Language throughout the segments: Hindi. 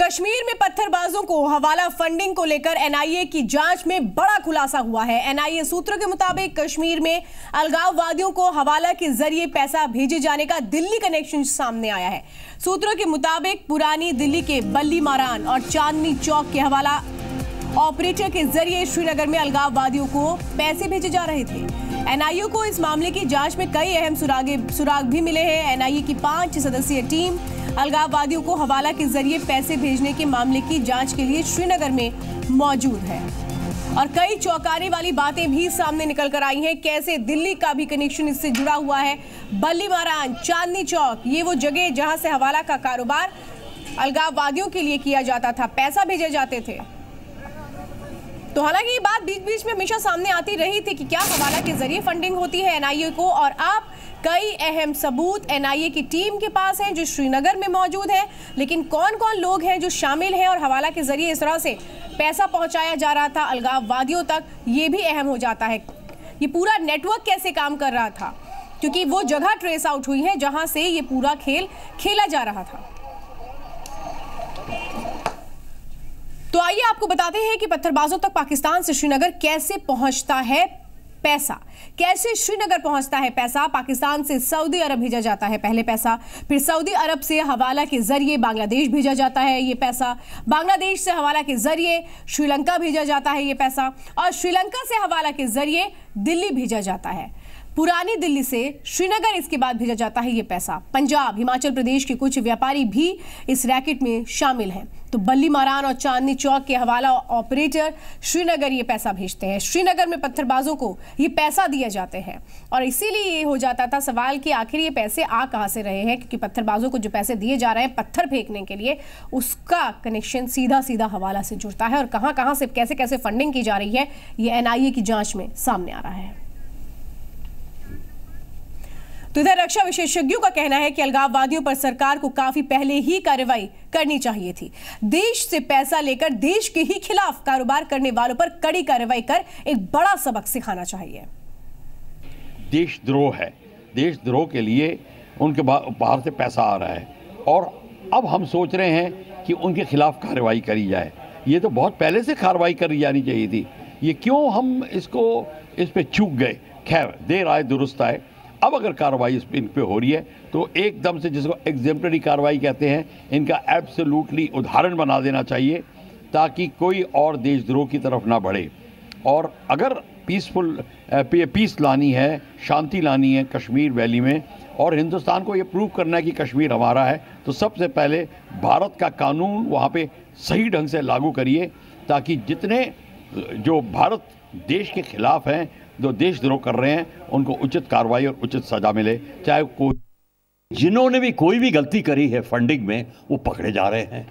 कश्मीर में पत्थरबाजों को हवाला फंडिंग को लेकर एनआईए की जाँच में बड़ा खुलासा हुआ है। एनआईए सूत्रों के मुताबिक कश्मीर में अलगाववादियों को हवाला के ज़रिए पैसा भेजे जाने का दिल्ली कनेक्शन सामने आया है। सूत्रों के मुताबिक पुरानी दिल्ली के बल्ली मारान और चांदनी चौक के हवाला ऑपरेटर के ज़रिए श्रीनगर में अलगाववादियों को पैसे भेजे जा रहे थे। एनआईए को इस मामले की जाँच में कई अहम सुरागे सुराग भी मिले हैं। एनआईए की पाँच सदस्यीय टीम अलगाववादियों को हवाला के ज़रिए पैसे भेजने के मामले की जाँच के लिए श्रीनगर में मौजूद है। और कई चौंकाने वाली बातें भी सामने निकल कर आई हैं। कैसे दिल्ली का भी कनेक्शन इससे जुड़ा हुआ है? बल्ली मारान, चांदनी चौक, ये वो जगह जहाँ से हवाला का कारोबार अलगाववादियों के लिए किया जाता था। पैसा भेजे जाते थे। तो हालाँकि ये बात बीच बीच में हमेशा सामने आती रही थी कि क्या हवाला के ज़रिए फंडिंग होती है एनआईए को, और आप कई अहम सबूत एनआईए की टीम के पास हैं जो श्रीनगर में मौजूद हैं, लेकिन कौन कौन लोग हैं जो शामिल हैं और हवाला के ज़रिए इस तरह से पैसा पहुँचाया जा रहा था अलगाववादियों तक, ये भी अहम हो जाता है। ये पूरा नेटवर्क कैसे काम कर रहा था? क्योंकि वो जगह ट्रेस आउट हुई है जहाँ से ये पूरा खेल खेला जा रहा था। तो आइए आपको बताते हैं कि पत्थरबाजों तक पाकिस्तान से श्रीनगर कैसे पहुँचता है। पैसा। कैसे श्रीनगर पहुँचता है पैसा? पाकिस्तान से सऊदी अरब भेजा जाता है पहले पैसा। फिर सऊदी अरब से हवाला के ज़रिए बांग्लादेश भेजा जाता है ये पैसा। बांग्लादेश से हवाला के ज़रिए श्रीलंका भेजा जाता है ये पैसा। और श्रीलंका से हवाला के ज़रिए दिल्ली भेजा जाता है। पुरानी दिल्ली से श्रीनगर इसके बाद भेजा जाता है ये पैसा। पंजाब, हिमाचल प्रदेश के कुछ व्यापारी भी इस रैकेट में शामिल हैं। तो बल्ली मारान और चांदनी चौक के हवाला ऑपरेटर श्रीनगर ये पैसा भेजते हैं। श्रीनगर में पत्थरबाजों को ये पैसा दिए जाते हैं। और इसीलिए ये हो जाता था सवाल कि आखिर ये पैसे आ कहाँ से रहे हैं? क्योंकि पत्थरबाजों को जो पैसे दिए जा रहे हैं पत्थर फेंकने के लिए, उसका कनेक्शन सीधा सीधा हवाला से जुड़ता है। और कहाँ कहाँ से कैसे कैसे फंडिंग की जा रही है, ये एनआईए की जाँच में सामने आ रहा है। तो इधर रक्षा विशेषज्ञों का कहना है कि अलगाववादियों पर सरकार को काफ़ी पहले ही कार्रवाई करनी चाहिए थी। देश से पैसा लेकर देश के ही खिलाफ कारोबार करने वालों पर कड़ी कार्रवाई कर एक बड़ा सबक सिखाना चाहिए। देशद्रोह है। देशद्रोह के लिए उनके बाहर से पैसा आ रहा है। और अब हम सोच रहे हैं कि उनके खिलाफ कार्रवाई करी जाए। ये तो बहुत पहले से कार्रवाई करी जानी चाहिए थी। ये क्यों हम इसको, इस पर चूक गए? खैर, देर आए, दुरुस्त आए। अब अगर कार्रवाई इस इन पे हो रही है तो एकदम से जिसको एग्जेम्पलरी कार्रवाई कहते हैं, इनका एब्सोल्युटली उदाहरण बना देना चाहिए, ताकि कोई और देशद्रोह की तरफ़ ना बढ़े। और अगर पीसफुल पीस लानी है, शांति लानी है कश्मीर वैली में, और हिंदुस्तान को ये प्रूव करना है कि कश्मीर हमारा है तो सबसे पहले भारत का कानून वहाँ पे सही ढंग से लागू करिए, ताकि जितने, जो भारत देश के खिलाफ हैं जो देशद्रोह कर रहे हैं, उनको उचित कार्रवाई और उचित सजा मिले। चाहे कोई जिन्होंने भी कोई भी गलती करी है फंडिंग में, वो पकड़े जा रहे हैं।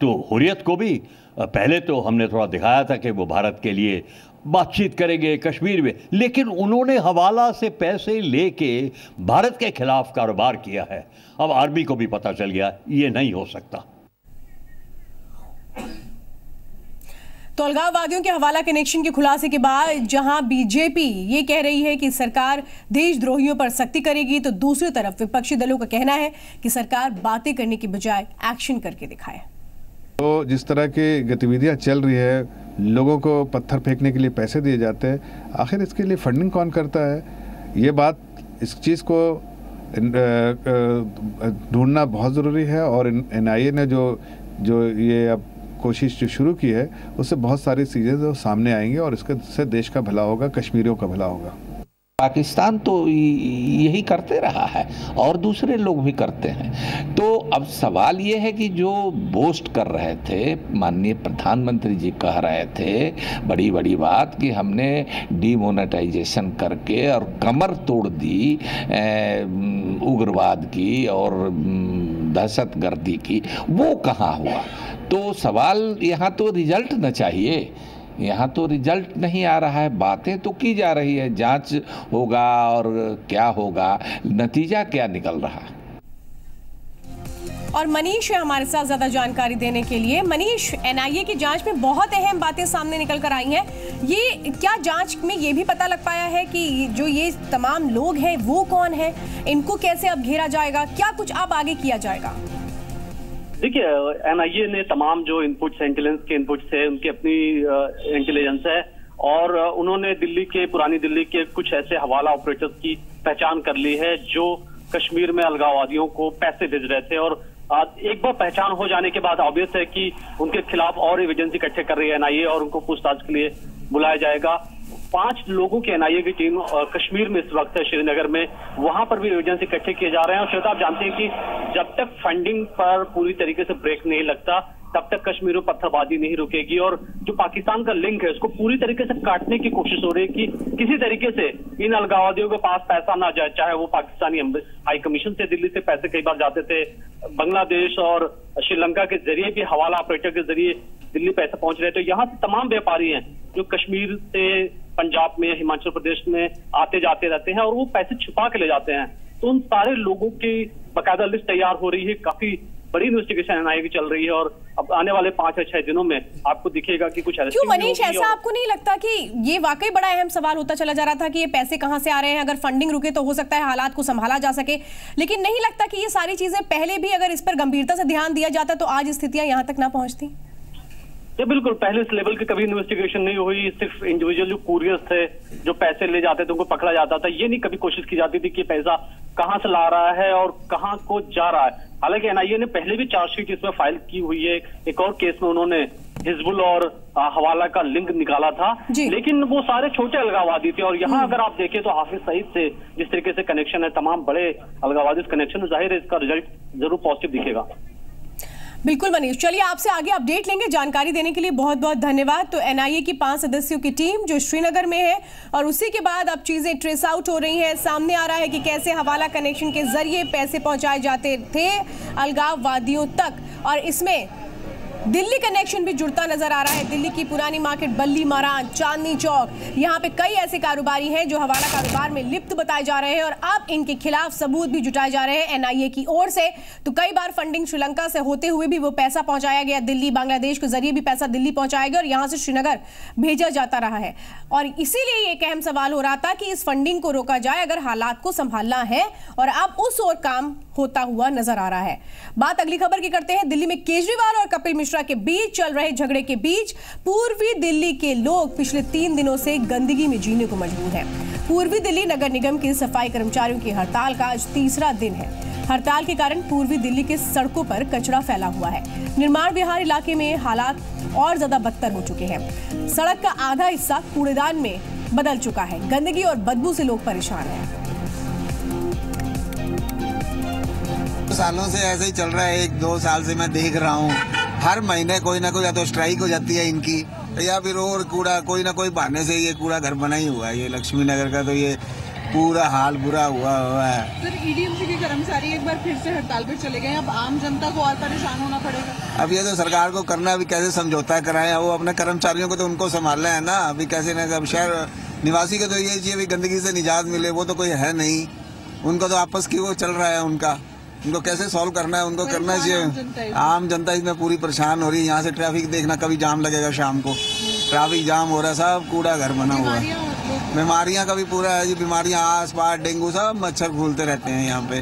तो हुरियत को भी पहले तो हमने थोड़ा दिखाया था कि वो भारत के लिए बातचीत करेंगे कश्मीर में। लेकिन उन्होंने हवाला से पैसे लेके भारत के खिलाफ कारोबार किया है। अब आर्मी को भी पता चल गया, ये नहीं हो सकता। तो अलगाववादियों के हवाला कनेक्शन के खुलासे के बाद जहाँ बीजेपी ये कह रही है कि सरकार देशद्रोहियों पर सख्ती करेगी तो दूसरी तरफ़ विपक्षी दलों का कहना है कि सरकार बातें करने की बजाय एक्शन करके दिखाए। तो जिस तरह की गतिविधियाँ चल रही है, लोगों को पत्थर फेंकने के लिए पैसे दिए जाते हैं, आखिर इसके लिए फंडिंग कौन करता है? ये बात इस चीज़ को ढूंढना बहुत ज़रूरी है और एनआईए ने जो जो ये अब कोशिश जो शुरू की है, उससे बहुत सारी चीज़ें जो सामने आएँगी और इसके से देश का भला होगा, कश्मीरियों का भला होगा। पाकिस्तान तो यही करते रहा है और दूसरे लोग भी करते हैं। तो अब सवाल ये है कि जो बोस्ट कर रहे थे, माननीय प्रधानमंत्री जी कह रहे थे बड़ी बड़ी बात कि हमने डीमोनेटाइजेशन करके और कमर तोड़ दी उग्रवाद की और दहशत गर्दी की, वो कहाँ हुआ? तो सवाल यहाँ तो रिज़ल्ट न चाहिए। यहाँ तो रिज़ल्ट नहीं आ रहा है, बातें तो की जा रही है, जाँच होगा और क्या होगा, नतीजा क्या निकल रहा? है और मनीष है हमारे साथ ज़्यादा जानकारी देने के लिए। मनीष एनआईए की जाँच में बहुत अहम बातें सामने निकल कर आई हैं। ये क्या जाँच में ये भी पता लग पाया है कि जो ये तमाम लोग हैं, वो कौन है? इनको कैसे अब घेरा जाएगा? क्या कुछ अब आगे किया जाएगा? देखिए एनआईए ने तमाम जो इनपुट्स इंटेलिजेंस के इनपुट्स है, उनकी अपनी इंटेलिजेंस है और उन्होंने दिल्ली के, पुरानी दिल्ली के कुछ ऐसे हवाला ऑपरेटर्स की पहचान कर ली है जो कश्मीर में अलगाववादियों को पैसे भेज रहे थे और एक बार पहचान हो जाने के बाद ऑब्वियस है कि उनके खिलाफ और एविडेंस इकट्ठे कर रही है एनआईए और उनको पूछताछ के लिए बुलाया जाएगा। पाँच लोगों की एनआईए की टीम कश्मीर में इस वक्त है, श्रीनगर में। वहाँ पर भी एविडेंस इकट्ठे किए जा रहे हैं। और श्वेता आप जानते हैं कि जब तक फंडिंग पर पूरी तरीके से ब्रेक नहीं लगता तब तक कश्मीर में पत्थरबाजी नहीं रुकेगी और जो पाकिस्तान का लिंक है, उसको पूरी तरीके से काटने की कोशिश हो रही है कि किसी तरीके से इन अलगाववादियों के पास पैसा ना जाए, चाहे वो पाकिस्तानी हाई कमीशन से दिल्ली से पैसे कई बार जाते थे, बांग्लादेश और श्रीलंका के ज़रिए भी, हवाला ऑपरेटर के ज़रिए दिल्ली पैसे पहुँच रहे थे यहाँ से तमाम व्यापारी हैं जो कश्मीर से पंजाब में, हिमाचल प्रदेश में आते जाते रहते हैं और वो पैसे छुपा के ले जाते हैं। तो उन सारे लोगों की बाकायदा लिस्ट तैयार हो रही है। काफ़ी बड़ी इन्वेस्टिगेशन एनआईए की चल रही है और अब आने वाले पाँच या छह दिनों में आपको दिखेगा कि कुछ क्यों मनीष ऐसा आपको नहीं लगता कि ये वाकई बड़ा अहम सवाल होता चला जा रहा था कि ये पैसे कहाँ से आ रहे हैं? अगर फंडिंग रुके तो हो सकता है हालात को संभाला जा सके। लेकिन नहीं लगता कि ये सारी चीज़ें पहले भी अगर इस पर गंभीरता से ध्यान दिया जाता तो आज स्थितियाँ यहाँ तक ना पहुँचती। ये बिल्कुल पहले इस लेवल की कभी इन्वेस्टिगेशन नहीं हुई। सिर्फ़ इंडिविजुअल जो कुरियर्स थे जो पैसे ले जाते थे उनको पकड़ा जाता था। ये नहीं कभी कोशिश की जाती थी कि पैसा कहाँ से ला रहा है और कहाँ को जा रहा है। हालाँकि एनआईए ने पहले भी चार्जशीट इसमें फ़ाइल की हुई है। एक और केस में उन्होंने हिजबुल और हवाला का लिंक निकाला था। लेकिन वो सारे छोटे अलगावादी थे और यहाँ हम्म। अगर आप देखें तो हाफिज सईद से जिस तरीके से कनेक्शन है तमाम बड़े अलगावादी कनेक्शन ज़ाहिर है इसका रिज़ल्ट ज़रूर पॉजिटिव दिखेगा। बिल्कुल मनीष, चलिए आपसे आगे अपडेट लेंगे। जानकारी देने के लिए बहुत बहुत धन्यवाद। तो एनआईए की पाँच सदस्यों की टीम जो श्रीनगर में है, और उसी के बाद अब चीज़ें ट्रेस आउट हो रही हैं। सामने आ रहा है कि कैसे हवाला कनेक्शन के ज़रिए पैसे पहुँचाए जाते थे अलगाववादियों तक, और इसमें दिल्ली कनेक्शन भी जुड़ता नज़र आ रहा है। दिल्ली की पुरानी मार्केट बल्ली, मारान, चांदनी चौक, यहाँ पे कई ऐसे कारोबारी हैं जो हवाला कारोबार में लिप्त बताए जा रहे हैं और अब इनके खिलाफ सबूत भी जुटाए जा रहे हैं एनआईए की ओर से। तो कई बार फंडिंग श्रीलंका से होते हुए भी वो पैसा पहुँचाया गया। दिल्ली, बांग्लादेश के ज़रिए भी पैसा दिल्ली पहुँचाया गया और यहाँ से श्रीनगर भेजा जाता रहा है। और इसीलिए एक अहम सवाल हो रहा था कि इस फंडिंग को रोका जाए अगर हालात को संभालना है और अब उस ओर काम होता हुआ नज़र आ रहा है। बात अगली खबर की करते हैं। दिल्ली में केजरीवाल और कपिल मिश्रा के बीच चल रहे झगड़े के बीच पूर्वी दिल्ली के लोग पिछले तीन दिनों से गंदगी में जीने को मजबूर हैं। पूर्वी दिल्ली नगर निगम के सफ़ाई कर्मचारियों की हड़ताल का आज तीसरा दिन है। हड़ताल के कारण पूर्वी दिल्ली के सड़कों पर कचरा फैला हुआ है। निर्माण विहार इलाके में हालात और ज़्यादा बदतर हो चुके हैं। सड़क का आधा हिस्सा कूड़ेदान में बदल चुका है। गंदगी और बदबू से लोग परेशान हैं। सालों से ऐसे ही चल रहा है एक दो साल से मैं देख रहा हूँ। हर महीने कोई ना कोई या तो स्ट्राइक हो जाती है इनकी या फिर और कूड़ा कोई ना कोई बहाने से ये कूड़ा घर बना ही हुआ है। ये लक्ष्मी नगर का तो ये पूरा हाल बुरा हुआ हुआ है। सर ईडीएमसी के कर्मचारी एक बार फिर से हड़ताल पर चले गए अब आम जनता को और परेशान होना पड़ेगा। अब ये तो सरकार को करना अभी कैसे समझौता कराए? वो अपने कर्मचारियों को तो उनको संभालना है ना। अभी कैसे ना अब शहर निवासी को तो ये चाहिए गंदगी से निजात मिले वो तो कोई है नहीं। उनका तो आपस की वो चल रहा है उनका। उनको कैसे सॉल्व करना है? उनको करना चाहिए। आम जनता इसमें पूरी परेशान हो रही है। यहाँ से ट्रैफ़िक देखना कभी जाम लगेगा शाम को। ट्रैफ़िक जाम हो रहा है सब कूड़ा घर बना हुआ है। बीमारियाँ का भी पूरा है जी बीमारियाँ आस पास डेंगू सब मच्छर घूलते रहते हैं यहाँ पे।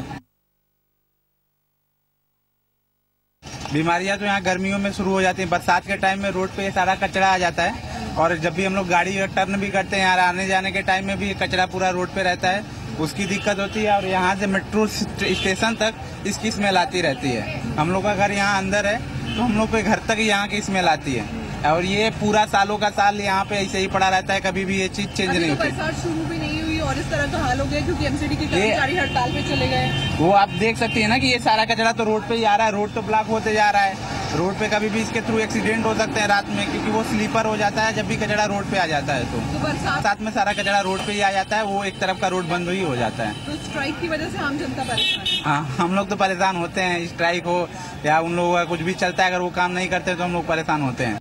बीमारियाँ तो यहाँ गर्मियों में शुरू हो जाती हैं। बरसात के टाइम में रोड पे सारा कचरा आ जाता है। और जब भी हम लोग गाड़ी टर्न भी करते हैं यहाँ आने जाने के टाइम में भी कचरा पूरा रोड पे रहता है। उसकी दिक्कत होती है और यहाँ से मेट्रो स्टेशन तक इसकी स्मेल आती रहती है। हम लोग का घर यहाँ अंदर है तो हम लोग के घर तक यहाँ की स्मेल आती है। और ये पूरा सालों का साल यहाँ पे ऐसे ही पड़ा रहता है कभी भी ये चीज़ चेंज नहीं तो होती। शुरू भी नहीं हुई और इस तरह का हाल हो गया क्योंकि एमसीडी के कर्मचारी हड़ताल पे चले गए। वो आप देख सकते हैं ना कि ये सारा कचरा तो रोड पे ही आ रहा है रोड तो ब्लॉक होते जा रहा है। रोड पे कभी भी इसके थ्रू एक्सीडेंट हो सकते हैं रात में क्योंकि वो स्लीपर हो जाता है जब भी कचरा रोड पे आ जाता है तो, तो साथ में सारा कचरा रोड पे ही आ जाता है वो एक तरफ़ का रोड बंद ही हो जाता है। तो स्ट्राइक की वजह से आम जनता परेशान हाँ। हम लोग तो परेशान होते हैं स्ट्राइक हो या उन लोगों का कुछ भी चलता है अगर वो काम नहीं करते तो हम लोग परेशान होते हैं।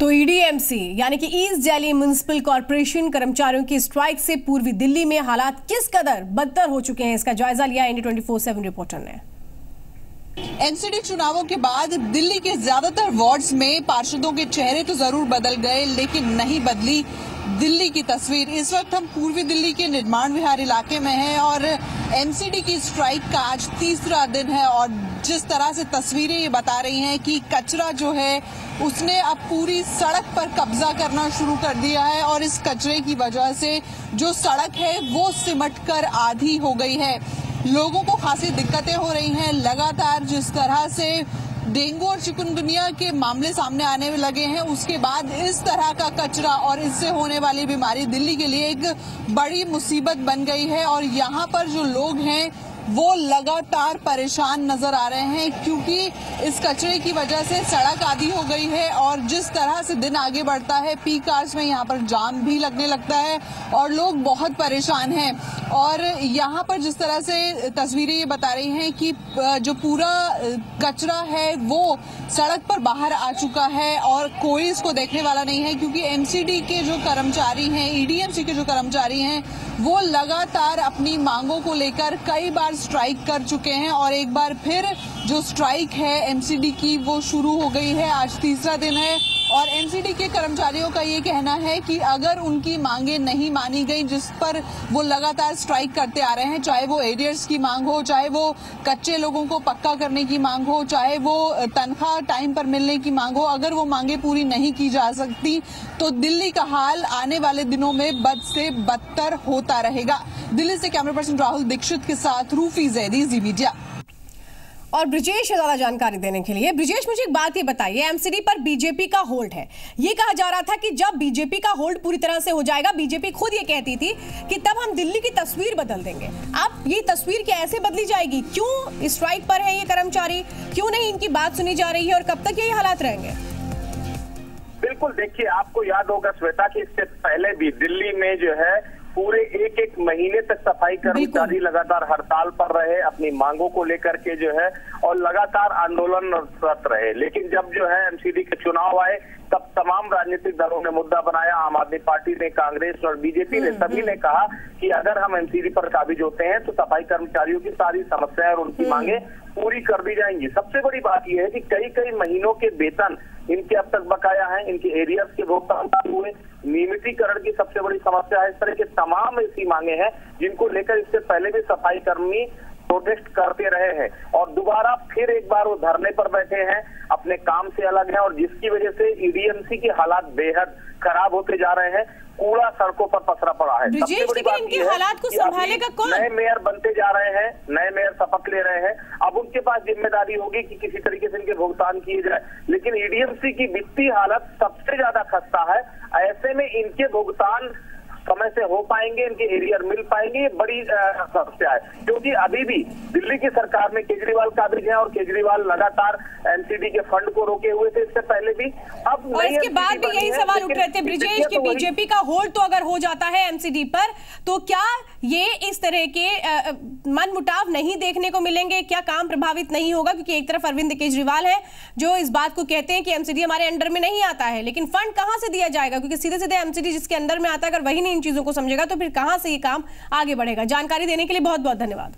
तो ईडीएमसी यानी कि ईस्ट दिल्ली म्यूनिसिपल कॉरपोरेशन कर्मचारियों की स्ट्राइक से पूर्वी दिल्ली में हालात किस कदर बदतर हो चुके हैं इसका जायजा लिया ND twenty four seven reporter ने। एनसीडी चुनावों के बाद दिल्ली के ज़्यादातर वार्ड्स में पार्षदों के चेहरे तो ज़रूर बदल गए, लेकिन नहीं बदली दिल्ली की तस्वीर। इस वक्त हम पूर्वी दिल्ली के निर्माण विहार इलाके में हैं और एमसीडी की स्ट्राइक का आज तीसरा दिन है और जिस तरह से तस्वीरें ये बता रही हैं कि कचरा जो है, उसने अब पूरी सड़क पर कब्जा करना शुरू कर दिया है और इस कचरे की वजह से जो सड़क है, वो सिमट कर आधी हो गई है। लोगों को खासी दिक्कतें हो रही हैं। लगातार जिस तरह से डेंगू और चिकनगुनिया के मामले सामने आने में लगे हैं, उसके बाद इस तरह का कचरा और इससे होने वाली बीमारी दिल्ली के लिए एक बड़ी मुसीबत बन गई है। और यहाँ पर जो लोग हैं वो लगातार परेशान नज़र आ रहे हैं क्योंकि इस कचरे की वजह से सड़क आदि हो गई है और जिस तरह से दिन आगे बढ़ता है पी कार्स में यहाँ पर जाम भी लगने लगता है और लोग बहुत परेशान हैं। और यहाँ पर जिस तरह से तस्वीरें ये बता रही हैं कि जो पूरा कचरा है वो सड़क पर बाहर आ चुका है और कोई इसको देखने वाला नहीं है क्योंकि एमसीडी के जो कर्मचारी हैं ईडीएमसी के जो कर्मचारी हैं, वो लगातार अपनी मांगों को लेकर कई बार स्ट्राइक कर चुके हैं और एक बार फिर जो स्ट्राइक है एमसीडी की वो शुरू हो गई है। आज तीसरा दिन है। और एनसीडी के कर्मचारियों का ये कहना है कि अगर उनकी मांगे नहीं मानी गई, जिस पर वो लगातार स्ट्राइक करते आ रहे हैं, चाहे वो एरियर्स की मांग हो, चाहे वो कच्चे लोगों को पक्का करने की मांग हो, चाहे वो तनख्वाह टाइम पर मिलने की मांग हो, अगर वो मांगे पूरी नहीं की जा सकती तो दिल्ली का हाल आने वाले दिनों में बद से बदतर होता रहेगा। दिल्ली से कैमरा पर्सन राहुल दीक्षित के साथ रूफी जैदी, जी मीडिया। और ब्रिजेश ज़्यादा जानकारी देने के लिए। ब्रिजेश, मुझे एक बात ये बताइए एमसीडी पर बीजेपी का होल्ड है। ये कहा जा रहा था कि जब बीजेपी का होल्ड पूरी तरह से हो जाएगा बीजेपी खुद ये कहती थी कि तब हम दिल्ली की तस्वीर बदल देंगे। आप ये तस्वीर कैसे बदली जाएगी? क्यों स्ट्राइक पर है ये कर्मचारी? क्यों नहीं इनकी बात सुनी जा रही है और कब तक यही हालात रहेंगे? बिल्कुल, देखिए, आपको याद होगा श्वेता की इससे पहले भी दिल्ली में जो है पूरे एक एक महीने तक सफ़ाई कर्मचारी लगातार हड़ताल पर रहे अपनी मांगों को लेकर के जो है और लगातार आंदोलनरत रहे। लेकिन जब जो है एमसीडी के चुनाव आए तब तमाम राजनीतिक दलों ने मुद्दा बनाया आम आदमी पार्टी ने कांग्रेस और बीजेपी ने हम्म, सभी ने हम्म। कहा कि अगर हम एमसीडी पर काबिज होते हैं तो सफ़ाई कर्मचारियों की सारी समस्याएँ और उनकी हम्म। मांगे पूरी कर दी जाएँगी सबसे बड़ी बात यह है कि कई कई महीनों के वेतन इनके अब तक बकाया है इनके एरियर्स के भुगतान हुए नियमितीकरण की सबसे बड़ी समस्या है इस तरह के तमाम ऐसी मांगे हैं जिनको लेकर इससे पहले भी सफ़ाई कर्मी प्रोटेस्ट करते रहे हैं और दोबारा फिर एक बार वो धरने पर बैठे हैं अपने काम से अलग हैं और जिसकी वजह से ईडीएमसी के हालात बेहद खराब होते जा रहे हैं कूड़ा सड़कों पर पसरा पड़ा है। सबसे बड़ी बात इनके हालात को संभालेगा कौन? नए मेयर बनते जा रहे हैं नए मेयर शपथ ले रहे हैं। अब उनके पास ज़िम्मेदारी होगी कि किसी तरीके से इनके भुगतान किए जाए लेकिन ईडीएमसी की वित्तीय हालत सबसे ज़्यादा खस्ता है। ऐसे में इनके भुगतान समय से हो पाएँगे, इनके एरियर मिल पाएँगे, ये बड़ी समस्या है। क्योंकि अभी भी दिल्ली की सरकार में केजरीवाल काबिज है और केजरीवाल लगातार एनसीडी के फंड को रोके हुए थे, इससे पहले भी। अब और इसके बाद भी यही सवाल उठ रहे थे ब्रिजेश की बीजेपी का होल्ड तो अगर हो जाता है एमसीडी पर तो क्या ये इस तरह के मन मुटाव नहीं देखने को मिलेंगे? क्या काम प्रभावित नहीं होगा? क्योंकि एक तरफ़ अरविंद केजरीवाल है जो इस बात को कहते हैं कि एमसीडी हमारे अंडर में नहीं आता है लेकिन फंड कहाँ से दिया जाएगा? क्योंकि सीधे सीधे एमसीडी जिसके अंदर में आता है अगर वही नहीं इन चीज़ों को समझेगा तो फिर कहाँ से ये काम आगे बढ़ेगा? जानकारी देने के लिए बहुत बहुत धन्यवाद।